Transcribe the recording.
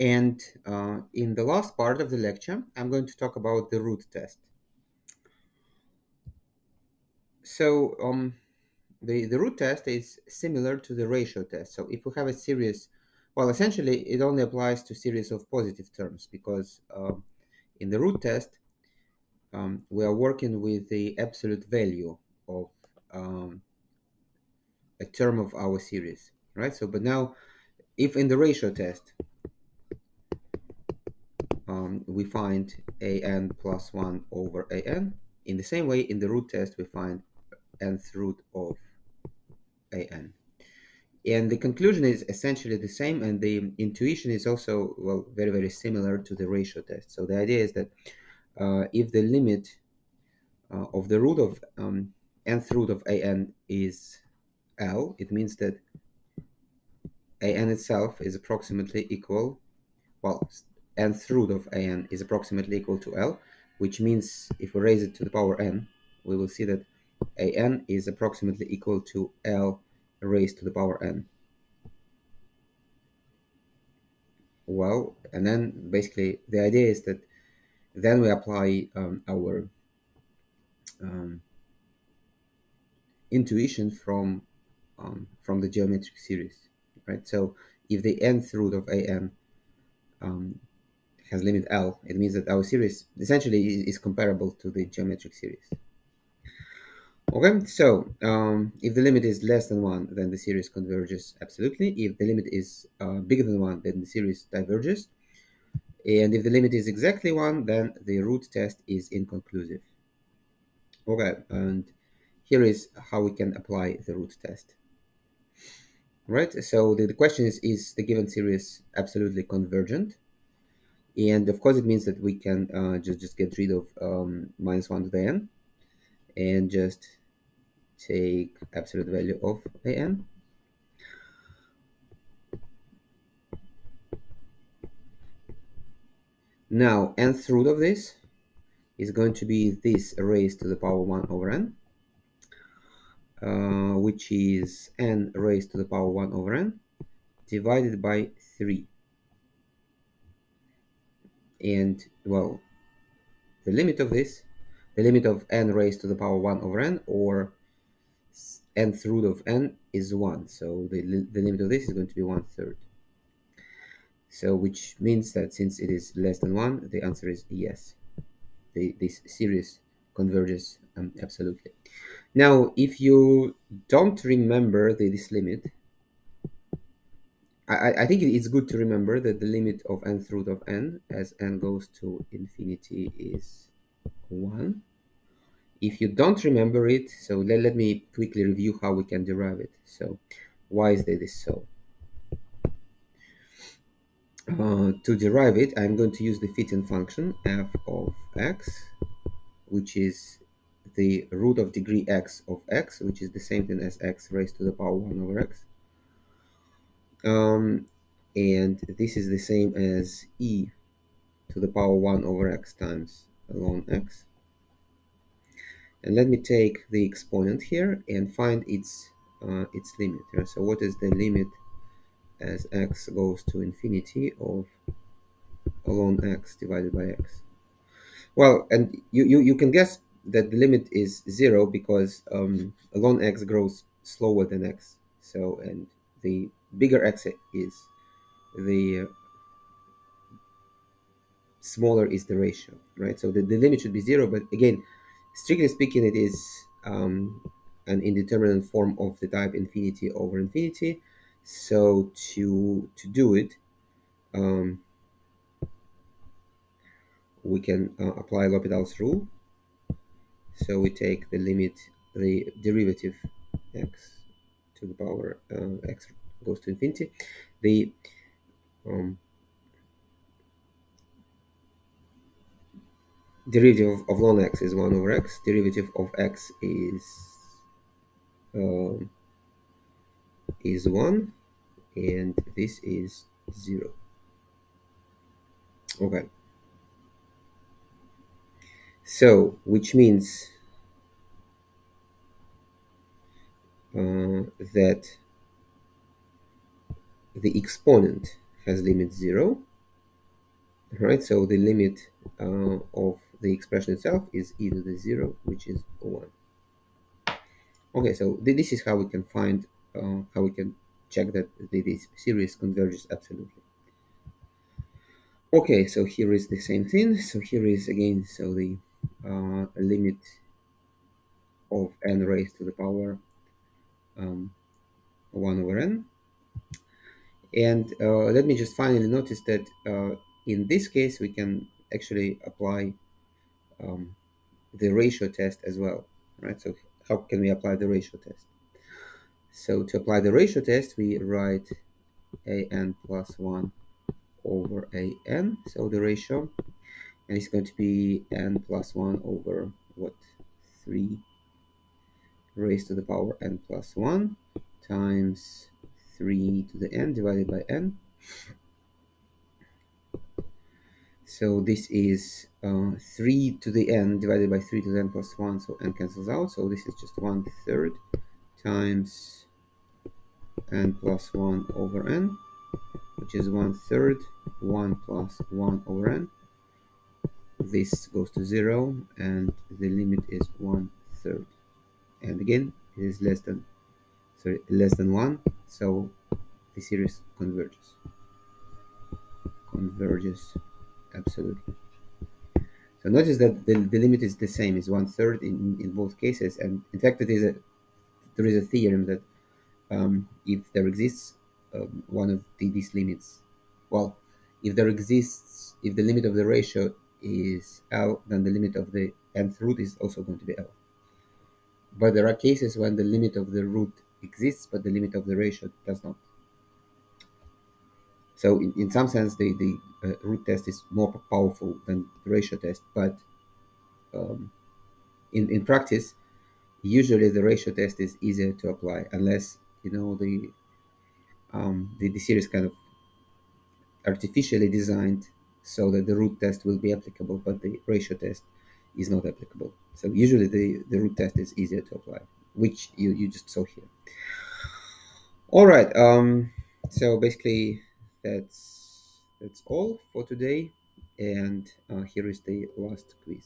And uh, in the last part of the lecture, I'm going to talk about the root test. So um, the, the root test is similar to the ratio test. So if we have a series, well, essentially it only applies to series of positive terms because um, in the root test, um, we are working with the absolute value of um, a term of our series, right? So, but now, if in the ratio test um, we find an plus 1 over an, in the same way, in the root test, we find nth root of an. And the conclusion is essentially the same, and the intuition is also, well, very, very similar to the ratio test. So the idea is that uh, if the limit uh, of the root of um, nth root of an is L, it means that an itself is approximately equal, well, nth root of an is approximately equal to L, which means if we raise it to the power n, we will see that an is approximately equal to L raised to the power n. Well, and then basically the idea is that then we apply um, our um, intuition from um, from the geometric series, right? So if the nth root of an um, has limit L, it means that our series essentially is, is comparable to the geometric series. Okay, so um, if the limit is less than 1, then the series converges absolutely. If the limit is uh, bigger than 1, then the series diverges. And if the limit is exactly 1, then the root test is inconclusive. Okay, and here is how we can apply the root test. Right, so the, the question is, is the given series absolutely convergent? And of course, it means that we can uh, just, just get rid of um, minus 1 to the n and just take absolute value of an. Now, nth root of this is going to be this raised to the power 1 over n, uh, which is n raised to the power 1 over n, divided by 3. And, well, the limit of this, the limit of n raised to the power 1 over n, or nth root of n is 1. So the, the limit of this is going to be 1 third. So which means that since it is less than 1, the answer is yes. The, this series converges um, absolutely. Now, if you don't remember the, this limit, I, I think it's good to remember that the limit of nth root of n as n goes to infinity is 1 if you don't remember it, so let, let me quickly review how we can derive it. So why is this so? Uh, to derive it, I'm going to use the fitting function f of x, which is the root of degree x of x, which is the same thing as x raised to the power 1 over x. Um, and this is the same as e to the power 1 over x times ln x. And let me take the exponent here and find its uh, its limit. So what is the limit as x goes to infinity of ln x divided by x? Well, and you, you, you can guess that the limit is zero because um, ln x grows slower than x. So, and the bigger x is, the uh, smaller is the ratio, right? So the, the limit should be zero, but again, strictly speaking, it is um, an indeterminate form of the type infinity over infinity. So to to do it, um, we can uh, apply L'Hopital's rule. So we take the limit, the derivative x to the power uh, x goes to infinity. The um, derivative of, ln x is 1 over x. Derivative of x is um, is 1 and this is 0. Okay. So, which means uh, that the exponent has limit 0 right? So the limit uh, of the expression itself is either the zero, which is one. Okay, so th this is how we can find, uh, how we can check that this series converges absolutely. Okay, so here is the same thing. So here is again, so the uh, limit of n raised to the power um, 1 over n. And uh, let me just finally notice that uh, in this case, we can actually apply um, the ratio test as well, right? So how can we apply the ratio test? So to apply the ratio test, we write an plus 1 over an, so the ratio, and it's going to be n plus 1 over what, 3 raised to the power n plus 1 times 3 to the n divided by n. So this is uh, 3 to the n divided by 3 to the n plus 1, so n cancels out. So this is just 1 third times n plus 1 over n, which is 1 third, 1 plus 1 over n. This goes to 0, and the limit is 1 third. And again, it is less than, sorry, less than 1, so the series converges. Converges absolutely. So notice that the, the limit is the same, is one third in, in both cases, and in fact, it is a there is a theorem that um, if there exists um, one of the, these limits, well, if there exists, if the limit of the ratio is L, then the limit of the nth root is also going to be L. But there are cases when the limit of the root exists, but the limit of the ratio does not. So in, in some sense, the, the uh, root test is more powerful than the ratio test, but um, in, in practice, usually the ratio test is easier to apply unless, you know, the, um, the, the series kind of artificially designed so that the root test will be applicable, but the ratio test is not applicable. So usually the, the root test is easier to apply, which you, you just saw here. All right. Um, so basically, that's that's all for today and uh, here is the last quiz